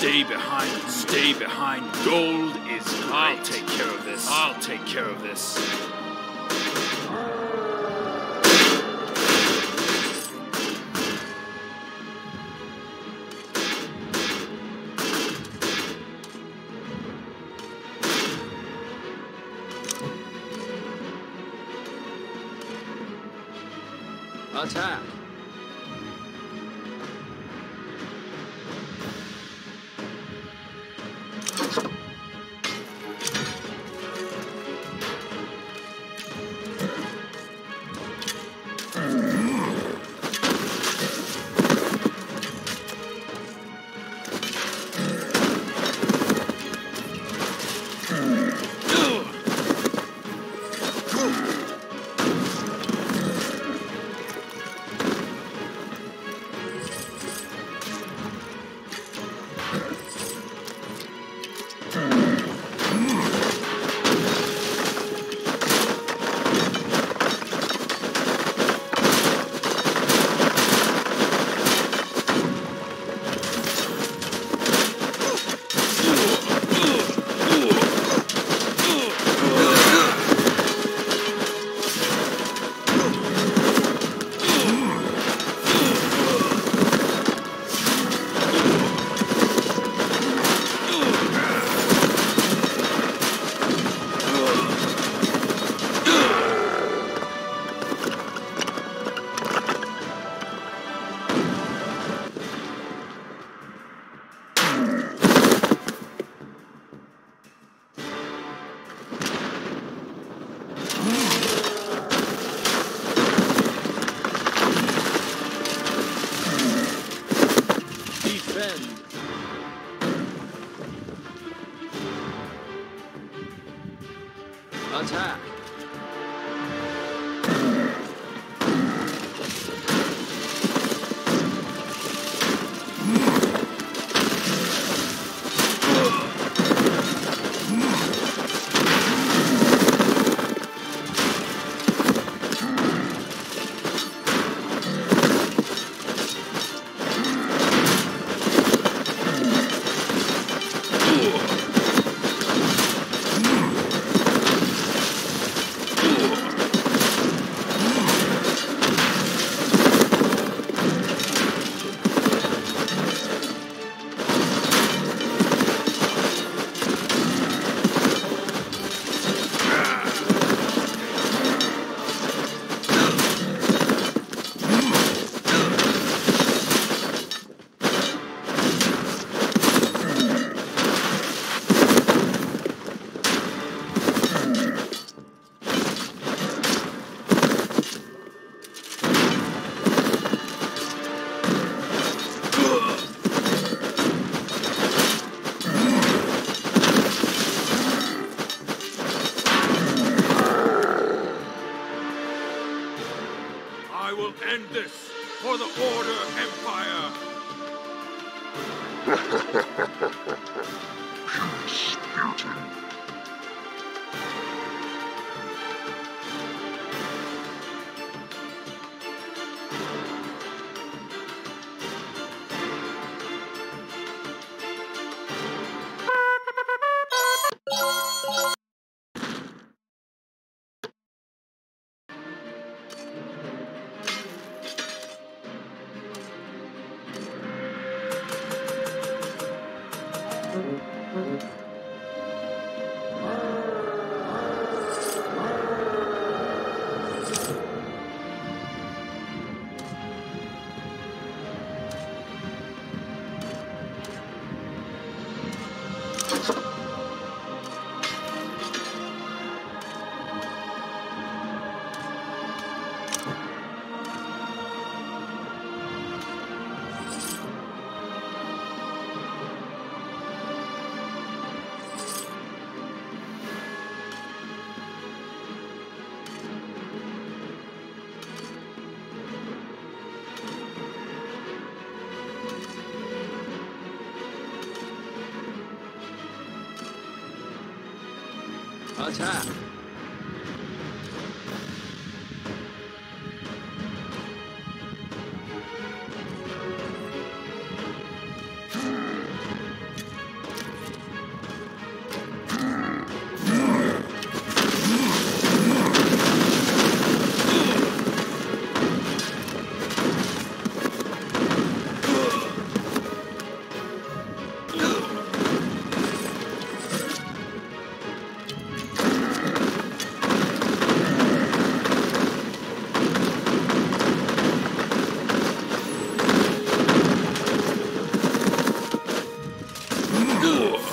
Stay behind, stay behind. Gold is great. I'll take care of this. I'll take care of this. Attack! Attack! End this for the Order Empire. Attack! Ugh.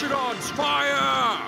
Archidons, fire!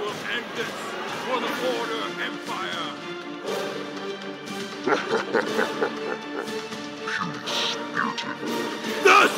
Will end this for the Order Empire. Thus